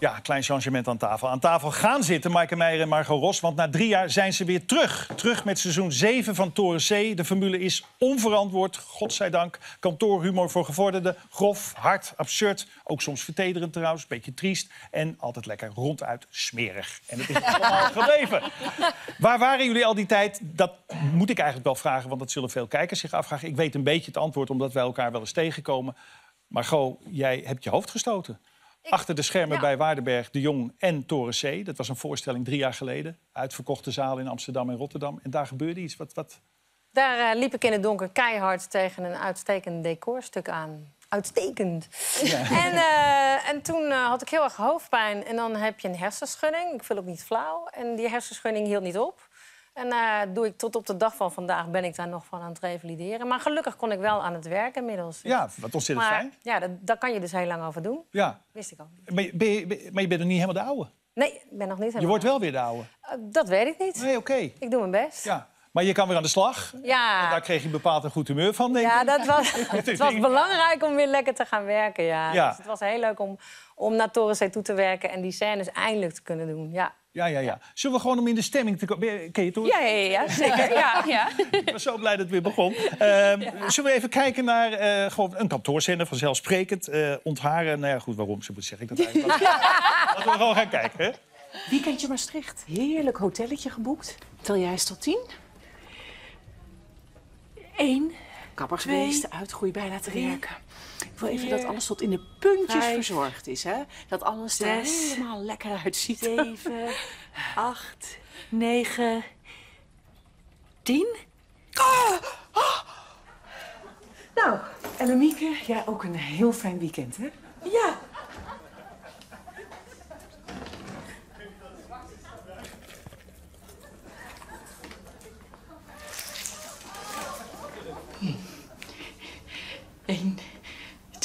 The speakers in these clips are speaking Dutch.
Ja, klein changement aan tafel. Aan tafel gaan zitten Maaike Meijer en Margot Ros. Want na drie jaar zijn ze weer terug. Terug met seizoen 7 van Toren C. De formule is onverantwoord, godzijdank. Kantoorhumor voor gevorderden. Grof, hard, absurd. Ook soms vertederend trouwens, beetje triest. En altijd lekker ronduit smerig. En het is allemaal gebleven. Waar waren jullie al die tijd? Dat moet ik eigenlijk wel vragen, want dat zullen veel kijkers zich afvragen. Ik weet een beetje het antwoord, omdat wij elkaar wel eens tegenkomen. Margot, jij hebt je hoofd gestoten. Achter de schermen ja. bij Waardenberg, De Jong en Toren C. Dat was een voorstelling drie jaar geleden. Uitverkochte zaal in Amsterdam en Rotterdam. En daar gebeurde iets. Wat, wat... Daar eh, liep ik in het donker keihard tegen een uitstekend decorstuk aan. Uitstekend. En, eh, en toen eh, had ik heel erg hoofdpijn. En dan heb je een hersenschudding. Ik viel ook niet flauw. En die hersenschudding hield niet op. En eh, doe ik tot op de dag van vandaag ben ik daar nog van aan het revalideren. Maar gelukkig kon ik wel aan het werk inmiddels. Ja, wat ontzettend maar fijn. ja, dat, daar kan je dus heel lang over doen. Ja. Wist ik niet. Maar, je- ben je, maar je bent nog niet helemaal de oude. Nee, ik ben nog niet helemaal... Je wordt wel weer de oude. Eh, dat weet ik niet. Nee, oké. Ik doe mijn best. Ja. Maar je kan weer aan de slag. En Ja, daar kreeg je bepaald een goed humeur van, denk ja ik. dat was, het was belangrijk om weer lekker te gaan werken. Ja. Ja. Dus het was heel leuk om, om naar Toren C toe te werken... en die scènes eindelijk te kunnen doen. Ja. Ja, ja, ja. Zullen we gewoon om in de stemming te komen... Ken je het, hoor? Ja, ja, ja, zeker. Ja, ja. Ik was zo blij dat het weer begon. Ehm, Zullen we even kijken naar eh, gewoon een kantoorzender, vanzelfsprekend. eh ontharen, nou ja, goed, waarom ze moet zeg ik dat eigenlijk? Laten we gewoon gaan kijken, hè? Weekendje Maastricht. Heerlijk hotelletje geboekt. Tel jij eens tot tien? Eén. Kapper Twee, geweest, uitgroei bijna te werken. Ik wil even dat alles tot in de puntjes vijf, verzorgd is, hè? Dat alles er helemaal lekker uitziet. Zeven, acht, negen, tien. Nou, en Mieke, jij ook een heel fijn weekend, hè? Ja.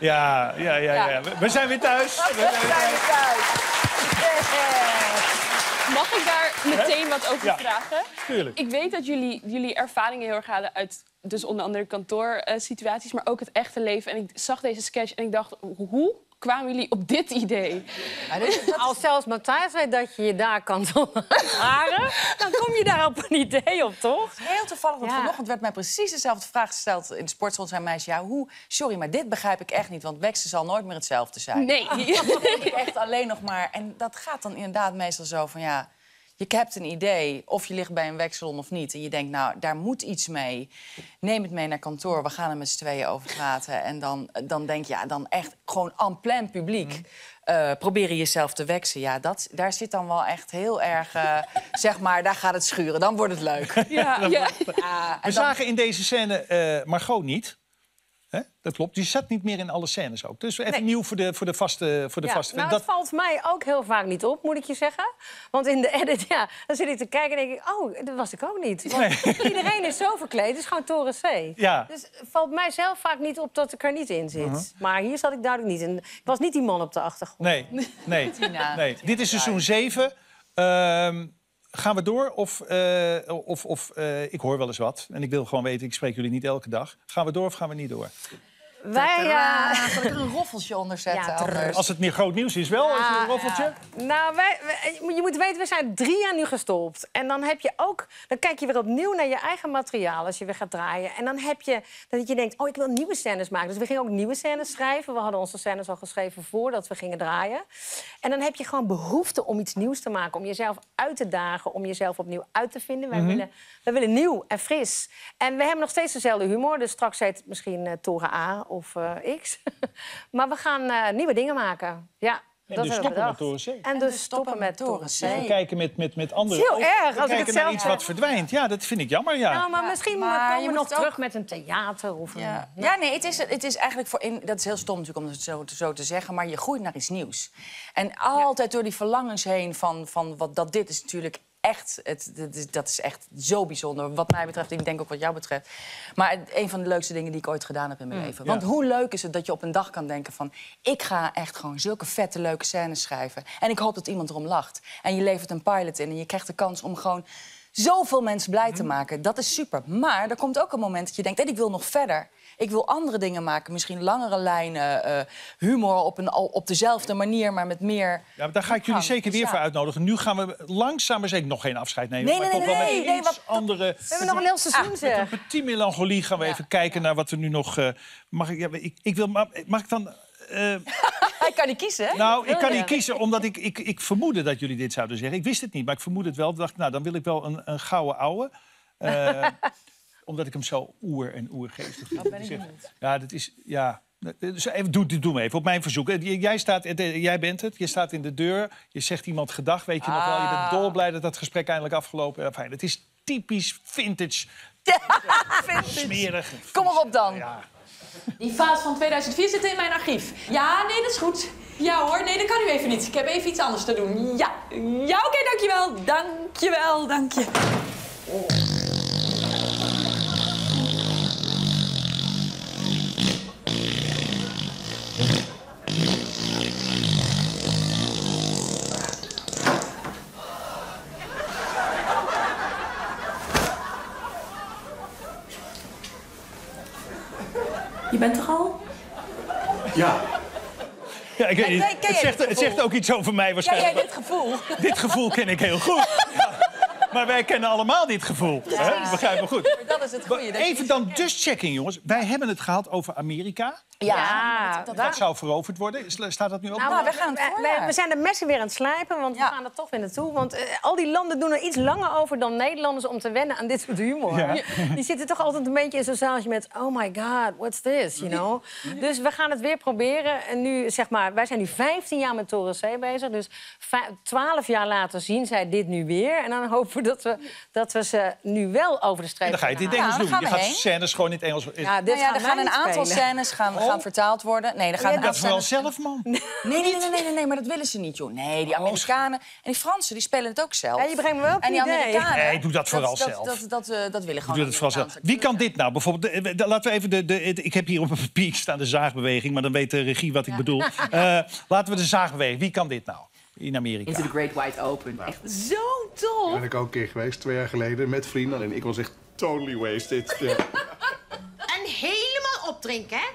Ja, ja, ja, ja. We, zijn weer thuis. We zijn weer thuis. Mag ik daar meteen wat over vragen? Tuurlijk. Ik weet dat jullie, jullie ervaringen heel erg hadden uit dus onder andere kantoorsituaties, eh, situaties, maar ook het echte leven. En ik zag deze sketch en ik dacht, hoe kwamen jullie op dit idee? Als zelfs Matthijs weet dat je je daar kan haren... dan kom je daar op een idee op, toch? Heel toevallig, want Ja. vanochtend werd mij precies dezelfde vraag gesteld in de sportschool. Zei een meisje, ja, hoe, sorry, maar dit begrijp ik echt niet, want Weksen zal nooit meer hetzelfde zijn. Nee. Ik echt alleen nog maar. En dat gaat dan inderdaad meestal zo van ja. Je hebt een idee, of je ligt bij een weksalon of niet. En je denkt, nou, daar moet iets mee. Neem het mee naar kantoor, we gaan er met z'n tweeën over praten. En dan, dan denk je, ja, dan echt gewoon en plein publiek... eh, proberen jezelf te weksen. Ja, dat, daar zit dan wel echt heel erg, eh, zeg maar, daar gaat het schuren. Dan wordt het leuk. Ja, ja. Ja, We dan, zagen in deze scène eh, Margot niet. Hè? Dat klopt. Die zat niet meer in alle scènes ook. Dus even Nee. nieuw voor de, voor de vaste, voor de Ja, vaste nou, dat, het valt mij ook heel vaak niet op, moet ik je zeggen. Want in de edit, ja, dan zit ik te kijken en denk ik... oh, dat was ik ook niet. Want iedereen is zo verkleed, het is gewoon Toren C. Ja. Dus het valt mij zelf vaak niet op dat ik er niet in zit. Maar hier zat ik duidelijk niet in. Ik was niet die man op de achtergrond. Nee, nee, nee. Dit is seizoen 7. Ehm, gaan we door? Of, eh, of, of eh, ik hoor wel eens wat. En ik wil gewoon weten, ik spreek jullie niet elke dag. Gaan we door of gaan we niet door? Wij, ja... Zal ik er een roffeltje onder zetten? Ja? Als het meer groot nieuws is, wel. Als je een roffeltje. Nou, wij, wij- je moet weten, we zijn drie jaar nu gestopt. En dan heb je ook, dan kijk je weer opnieuw naar je eigen materiaal als je weer gaat draaien. En dan heb je dat je denkt, oh, ik wil nieuwe scènes maken. Dus we gingen ook nieuwe scènes schrijven. We hadden onze scènes al geschreven voordat we gingen draaien. En dan heb je gewoon behoefte om iets nieuws te maken, om jezelf uit te dagen, om jezelf opnieuw uit te vinden. Wij, willen, wij willen nieuw en fris. En we hebben nog steeds dezelfde humor. Dus straks heet het misschien eh, Toren A of eh, X. maar we gaan eh, nieuwe dingen maken. Ja. En dat dus stoppen met bedacht. Toren C. En dus stoppen met Toren C. Dus we kijken met, met, met andere heel erg, We als ik het kijken naar zelf iets wat verdwijnt. Ja, dat vind ik jammer, ja. Nou, maar misschien maar je komen we nog ook- terug met een theater of een... Ja. ja, nee, het is, het is eigenlijk voor. In, dat is heel stom natuurlijk om het zo, zo te zeggen, maar je groeit naar iets nieuws. En altijd door die verlangens heen van, van wat, dat dit is natuurlijk echt. Het, dat, is, dat is echt zo bijzonder, wat mij betreft. en Ik denk ook wat jou betreft. Maar het- een van de leukste dingen die ik ooit gedaan heb in mijn leven. Want Ja. hoe leuk is het dat je op een dag kan denken van... ik ga echt gewoon zulke vette, leuke scènes schrijven. En ik hoop dat iemand erom lacht. En je levert een pilot in en je krijgt de kans om gewoon... zoveel mensen blij te maken. Dat is super. Maar er komt ook een moment dat je denkt... "Hé, ik wil nog verder. Ik wil andere dingen maken. Misschien langere lijnen, eh, humor op, een, op dezelfde manier... maar met meer... Ja, maar daar ga ik jullie zeker Dus weer voor uitnodigen. Nu gaan we langzaam maar zeker nog geen afscheid nemen. Nee, maar nee, nee, met nee, wat- andere... We hebben nog een heel seizoen, Met zeg. een petit melancholie gaan we even kijken naar wat er nu nog... eh, mag ik, ja, ik, ik wil, mag ik dan... eh, Ik kan niet kiezen, hè? nou, ik kan niet kiezen, omdat ik, ik, ik vermoedde dat jullie dit zouden zeggen. Ik wist het niet, maar ik vermoed het wel. Ik dacht, nou, dan wil ik wel een, een gouden ouwe. Eh, omdat ik hem zo oer en oergeestig vind. ben ik Zeg, benieuwd. ja, dat is... Ja, dus even, doe, doe me even, op mijn verzoek. Jij, staat, eh, jij bent het, je staat in de deur. Je zegt iemand gedag, weet je nog wel. Je bent dolblij dat dat gesprek eindelijk afgelopen is. Fijn, het is typisch vintage, smerig. Kom maar op dan. Ja. Die fase van 2004 zit in mijn archief. Ja, nee, dat is goed. Ja hoor, nee, dat kan u even niet. Ik heb even iets anders te doen. Ja, ja oké, dankjewel. Dankjewel, dank je. Bent er al? Ja, ik weet niet. ken- ken Het zegt, het zegt ook iets over mij Ken waarschijnlijk. jij dit gevoel? Dit gevoel ken ik heel goed. Maar wij kennen allemaal dit gevoel. Hè? Begrijp me goed. Dat is het goede. Even dan dus checking, jongens. Wij hebben het gehad over Amerika. Ja, Ja, dat, Dat zou veroverd worden. Is- Staat dat nu op? Nou, we gaan het we- we, zijn de messen weer aan het slijpen, want Ja. we gaan er toch weer naartoe. Want eh, al die landen doen er iets langer over dan Nederlanders om te wennen aan dit soort humor. Ja. Die zitten toch altijd een beetje in zo'n zaaltje met... oh my god, what's this, you know? Dus we gaan het weer proberen. En nu, zeg maar, wij zijn nu 15 jaar met Toren C bezig. Dus vij- 12 jaar later zien zij dit nu weer. En dan hopen dat we, dat we ze nu wel over de streep En dan ga je het in het kunnen Engels Ja, doen. Je gaan gaat heen. scènes gewoon in het Engels. Ja, dit Nou ja, gaan er gaan een aantal spelen. scènes gaan, gaan vertaald worden. Nee, er gaan een Dat aantal zelf, man. Nee, nee, nee, nee, nee, nee, maar dat willen ze niet, joh. Nee, die Amerikanen en die Fransen, die spelen het ook zelf. Ja, je brengt me wel op En die een idee. Amerikanen... Nee, doe dat vooral dat, zelf. Dat, dat, dat, eh, dat willen gewoon Doe vooral zelf. Wie kan dit nou? Bijvoorbeeld, de- de- laten we even de, de, de- Ik heb hier op mijn papier staan de zaagbeweging, maar dan weet de regie wat ik bedoel. Eh, laten we de zaagbeweging. Wie kan dit nou in Amerika? Into the Great Wide Open. Echt zo tof. ben ik ook een keer geweest, twee jaar geleden, met vrienden. En ik was echt totally wasted. Ja. En helemaal opdrinken, hè?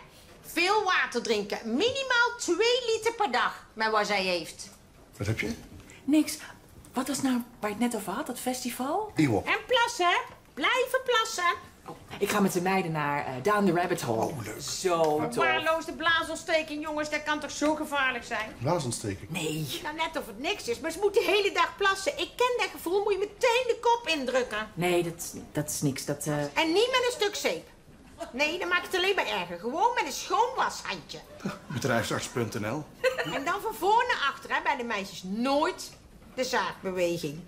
Veel water drinken. Minimaal 2 liter per dag, met wat zij heeft. Wat heb je? Niks. Wat was nou waar je het net over had, dat festival? Eeuw. En plassen, hè? Blijven plassen. Ik ga met de meiden naar eh, Down the Rabbit Hole. Zo tof. Waarloos de blaasontsteking, jongens, dat kan toch zo gevaarlijk zijn? Blaasontsteking. Nee. Nou, net of het niks is, maar ze moeten de hele dag plassen. Ik ken dat gevoel, moet je meteen de kop indrukken. Nee, dat, dat is niks. Dat, eh, En niet met een stuk zeep. Nee, dan maakt het alleen maar erger. Gewoon met een schoon washandje. Bedrijfsarts.nl. En dan van voor naar achter, hè, bij de meisjes. Nooit de zaagbeweging.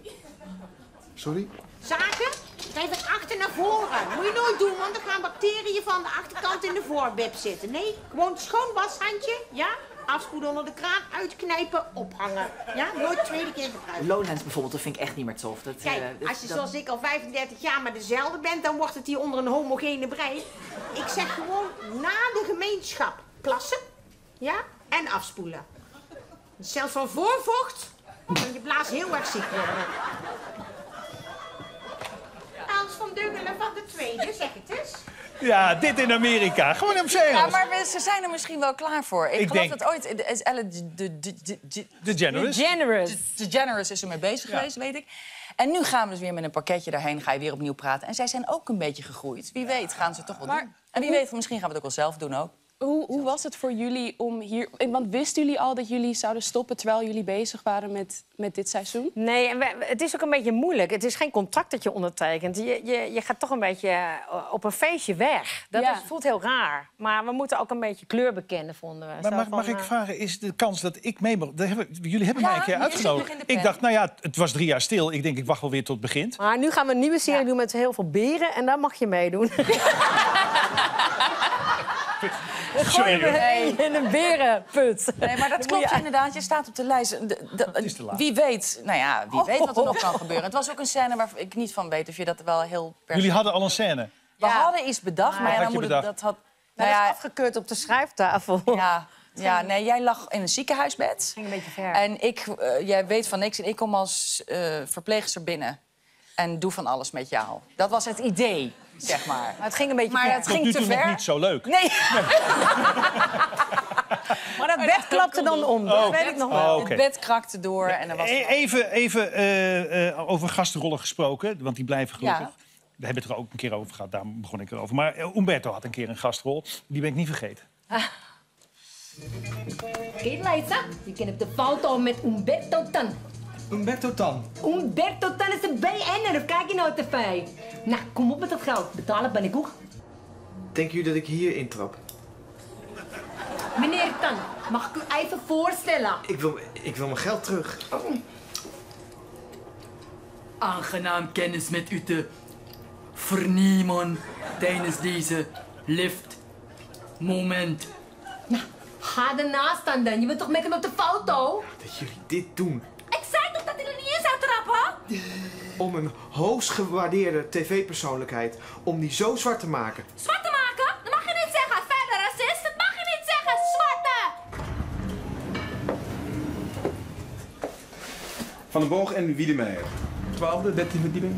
Sorry? Zaken? Zijn van achter naar voren. Moet je nooit doen, want dan gaan bacteriën van de achterkant in de voorbib zitten. Nee, gewoon schoon washandje, ja? Afspoelen onder de kraan, uitknijpen, ophangen. Ja, nooit tweede keer gebruiken. Lowlands bijvoorbeeld, dat vind ik echt niet meer tof. Dat, Kijk, eh, als je dat- zoals ik al 35 jaar met dezelfde bent, dan wordt het hier onder een homogene brei. Ik zeg gewoon na de gemeenschap plassen, ja, en afspoelen. Zelfs van voorvocht kan je blaas heel erg ziek worden. Hans van Dungelen van de Tweede, zeg het eens. Ja, dit in Amerika. Gewoon op zee. Ja, maar we- ze zijn er misschien wel klaar voor. Ik, Ik geloof denk- dat ooit... de- is Ellen de, de, de, de, de, De Generous. Generous. DeGeneres is ermee bezig geweest, weet ik. En nu gaan we dus weer met een pakketje daarheen, ga je weer opnieuw praten. En zij zijn ook een beetje gegroeid. Wie weet gaan ze toch wel doen. En wie weet, misschien gaan we het ook wel zelf doen ook. Hoe, hoe was het voor jullie om hier... Want wisten jullie al dat jullie zouden stoppen... terwijl jullie bezig waren met, met dit seizoen? Nee, en we- het is ook een beetje moeilijk. Het is geen contract dat je ondertekent. Je, je, je gaat toch een beetje eh, op een feestje weg. Dat Ja. is- voelt heel raar. Maar we moeten ook een beetje kleur bekennen, vonden we. Maar mag, van, mag ik eh, vragen, is de kans dat ik mee mag... hebben- jullie hebben Ja, mij een keer uitgenodigd. Ik dacht, nou ja, het was drie jaar stil. Ik denk, ik wacht wel weer tot het begint. Maar nu gaan we een nieuwe serie Ja. doen met heel veel beren. En daar mag je meedoen. Nee. In een berenput. Nee, maar dat klopt inderdaad. Je staat op de lijst. De- de- is te laat. wie weet, nou ja, wie weet wat er Oh. nog kan gebeuren. Het was ook een scène waar ik niet van weet of je dat wel heel... Jullie hadden al een scène. We Ja. hadden iets bedacht, maar ja, dan moet het, dat had... Nou, Nou dat ja, is afgekeurd op de schrijftafel. ja, ja, nee, jij lag in een ziekenhuisbed. ging een beetje ver. En ik, eh, jij weet van niks en ik kom als eh, verpleegster binnen. En doe van alles met jou. Dat was het idee, zeg maar. Maar het ging een beetje Maar ver. het ging te ver. niet zo leuk. Nee, Maar dat bed klapte dan om. Dat Oh. weet ik nog wel. Oh, oké. het bed krakte door en er was... E- Even, even eh, eh, over gastenrollen gesproken, want die blijven gelukkig. Ja. We hebben het er ook een keer over gehad, daar begon ik erover. Maar eh, Umberto had een keer een gastrol, die ben ik niet vergeten. Oké, Liza, je kan op de foto met Umberto Tan. Umberto Tan. Umberto Tan is een BN'er, of kijk je nou tv? Nou, kom op met dat geld. Betalen ben ik ook. Denken jullie dat ik hier intrap? Meneer Tan, mag ik u even voorstellen? Ik wil, ik wil mijn geld terug. Aangenaam kennis met u te vernemen tijdens deze lift moment. Ga ernaast staan dan. Je wilt toch mekken op de foto? Dat jullie dit doen. Ik zei toch dat hij er niet in zou trappen? Om een hoogst gewaardeerde tv-persoonlijkheid, om die zo zwart te maken. Zwart te maken? Dat mag je niet zeggen. Verder racist, dat mag je niet zeggen. Zwarte! Van den Boog en Wiedemeyer. 12e, 13e verdieping.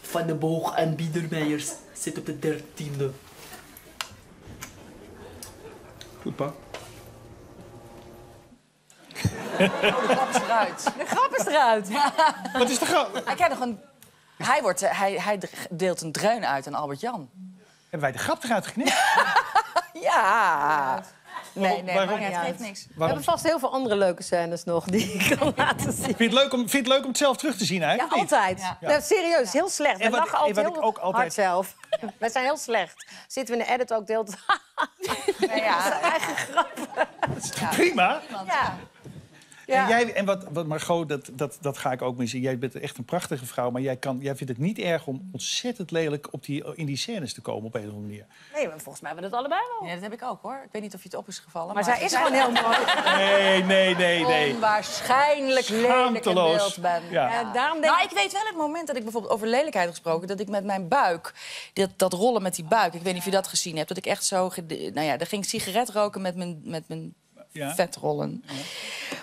Van de Boog en Biedermeijers zit op de dertiende. Goed, pa. De klap is eruit. De grap is eruit. Wat is de grap? Ik krijg nog een... Hij, wordt, eh, hij, hij deelt een dreun uit aan Albert-Jan. Hebben wij de grap eruit geknipt? Ja. Nee, nee, Waarom? maar het geeft niks. We hebben vast heel veel andere leuke scènes nog die ik kan laten zien. Vind je, het leuk om, vind het leuk om het zelf terug te zien Ja, eigenlijk? altijd. Ja. Nou, serieus, heel slecht. We En lachen en altijd wat heel ik ook altijd- hard zelf. Wij zijn heel slecht. Zitten we in de edit ook deelt. Nee, ja. Prima. Ja. Ja. En, jij, en wat, wat Margot, dat, dat, dat ga ik ook missen. Jij bent echt een prachtige vrouw, maar jij, kan, jij vindt het niet erg om ontzettend lelijk op die, in die scènes te komen op een of andere manier. Nee, maar volgens mij hebben we dat allebei wel. Ja, dat heb ik ook hoor. Ik weet niet of je het op is gevallen. Maar zij is gewoon heel mooi. Nee, nee, nee, nee. Onwaarschijnlijk lelijk in beeld ben. Ja. Ja, daarom denk Nou, ik... weet wel het moment dat ik bijvoorbeeld over lelijkheid heb gesproken... dat ik met mijn buik, dat, dat rollen met die buik... ik weet niet of je dat gezien hebt, dat ik echt zo... Nou ja, daar ging ik sigaret roken met mijn, met mijn Ja. vetrollen.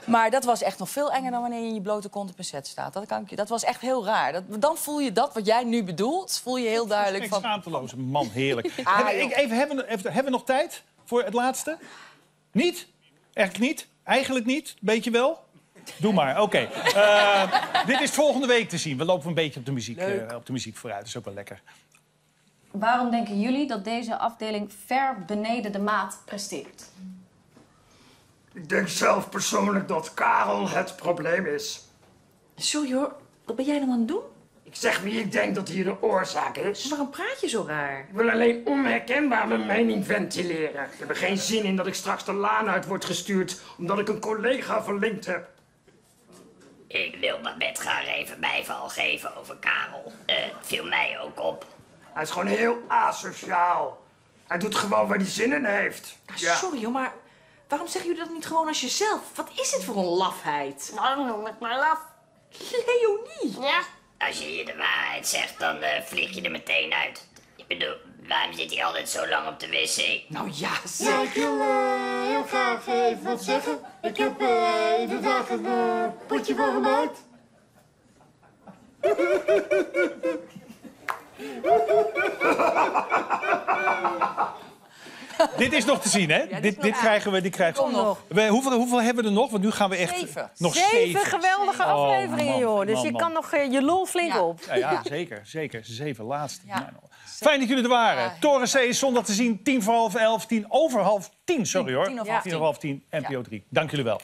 Maar dat was echt nog veel enger dan wanneer je in je blote kont op een set staat. Dat, kan ik, dat was echt heel raar. Dat, dan voel je dat wat jij nu bedoelt, voel je heel duidelijk Een van... schaamteloze man, heerlijk. Ah, hebben, joh. ik, even, hebben, even, hebben we nog tijd voor het laatste? Niet? Echt niet? Eigenlijk niet? Beetje wel? Doe maar, oké. Eh, dit is volgende week te zien. We lopen een beetje op de muziek, eh, op de muziek vooruit. Dat is ook wel lekker. Waarom denken jullie dat deze afdeling ver beneden de maat presteert? Ik denk zelf persoonlijk dat Karel het probleem is. Sorry hoor, wat ben jij dan aan het doen? Ik zeg wie ik denk dat hier de oorzaak is. Waarom praat je zo raar? Ik wil alleen onherkenbaar mijn mening ventileren. Ik heb er geen zin in dat ik straks de laan uit word gestuurd omdat ik een collega verlinkt heb. Ik wil mijn metgaar even bijval geven over Karel. Eh, viel mij ook op. Hij is gewoon heel asociaal. Hij doet gewoon waar hij zin in heeft. Ja. Sorry hoor, maar waarom zeggen jullie dat niet gewoon als jezelf? Wat is dit voor een lafheid? Nou, noem het maar laf. Leonie! Ja? Als je je de waarheid zegt, dan eh, vlieg je er meteen uit. Ik bedoel, waarom zit hij altijd zo lang op de wc? Nou ja, Ja, ik wil eh, heel graag even wat zeggen. Ik heb eh, inderdaad een potje voor gemaakt. Dit is nog te zien, hè? dit dit krijgen we. Die krijgen Kom nog. We, hoeveel, hoeveel hebben we er nog? Want nu gaan we echt... Zeven. Nog zeven, zeven. geweldige Oh, afleveringen, man, joh. Dus man, je man. kan nog eh, je lol flink op. Ja, ja, zeker, zeker. Zeven laatste. Nou. Fijn dat jullie er waren. Toren C is zondag te zien, tien voor half elf, tien over half tien, sorry hoor. tien over half tien over half tien, NPO 3. Dank jullie wel.